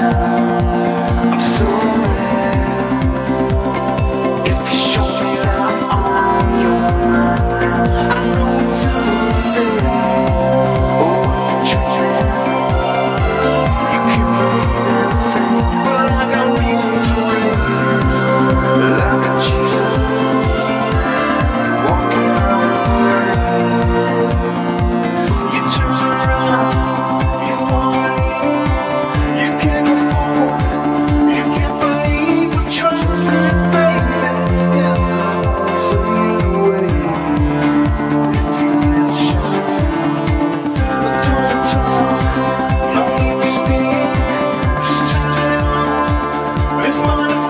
down.